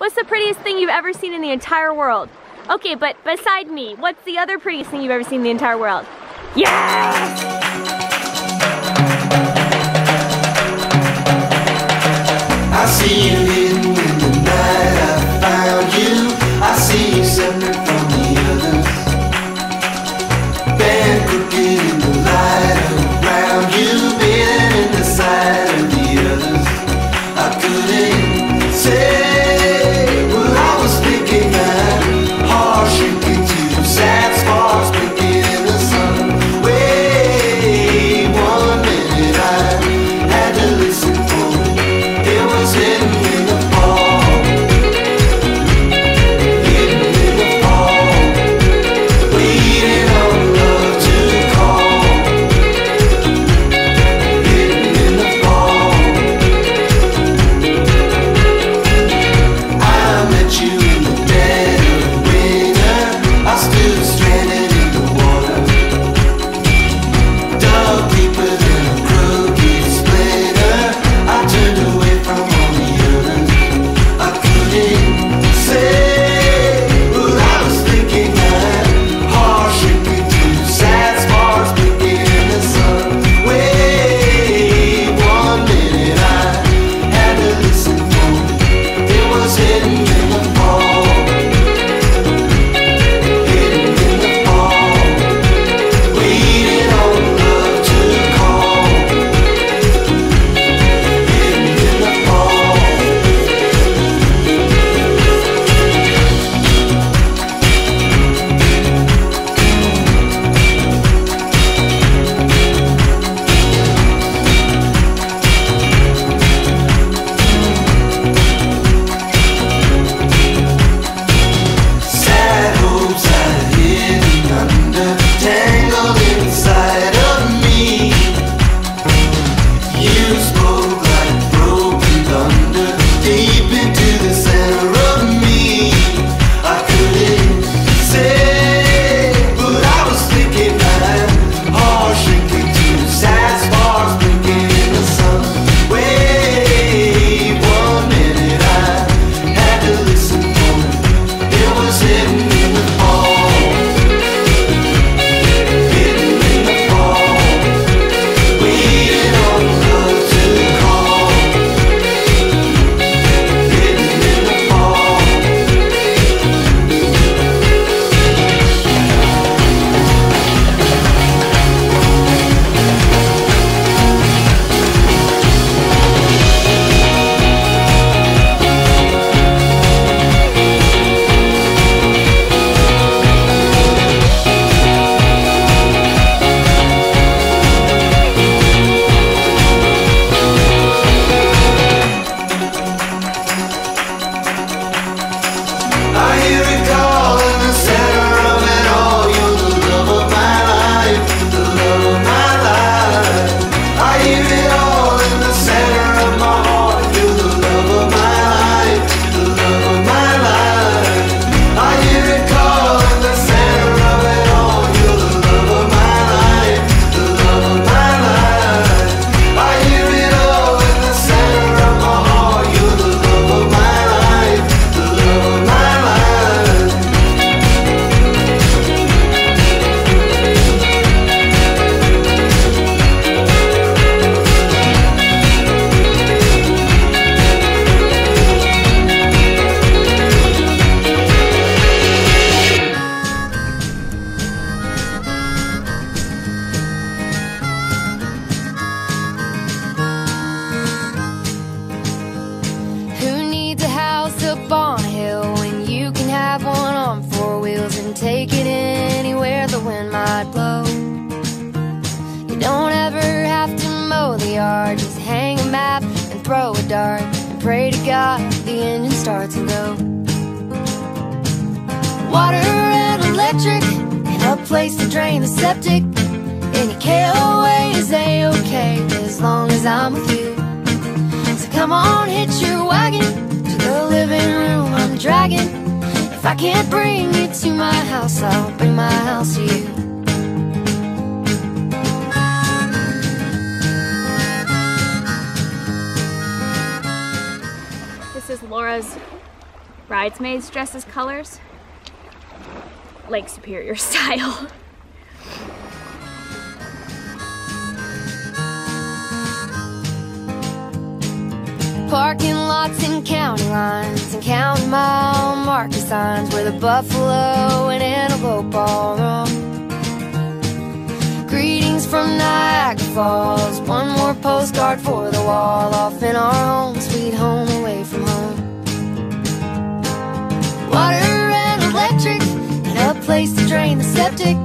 What's the prettiest thing you've ever seen in the entire world? Okay, but beside me, what's the other prettiest thing you've ever seen in the entire world? Yeah! I see you. just hang a map and throw a dart. And pray to God the engine starts and go. Water and electric, and a place to drain the septic. Any KOA is a-okay as long as I'm with you. So come on, hitch your wagon to the living room I'm dragging. If I can't bring you to my house, I'll bring my house to you. Laura's bridesmaids dresses colors. Lake Superior style. Parking lots and county lines and county mile marker signs where the buffalo and antelope all roam. Greetings from Niagara Falls, one more postcard for the wall off in our home. Place to drain the septic.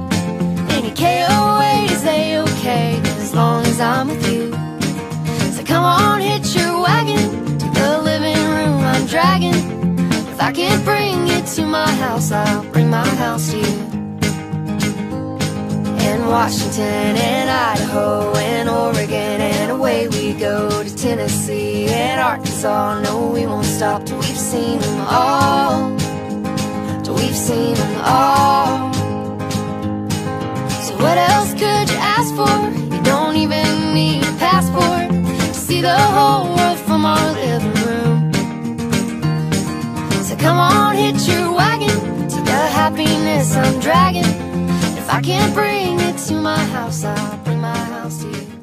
Any KOA is a-okay, as long as I'm with you. So come on, hitch your wagon to the living room I'm dragging. If I can't bring it to my house, I'll bring my house to you. And Washington and Idaho and Oregon and away we go to Tennessee and Arkansas. No, we won't stop till we've seen them all. Till we've seen them all. See the whole world from our living room. So come on, hit your wagon to the happiness I'm dragging. If I can't bring it to my house, I'll bring my house to you.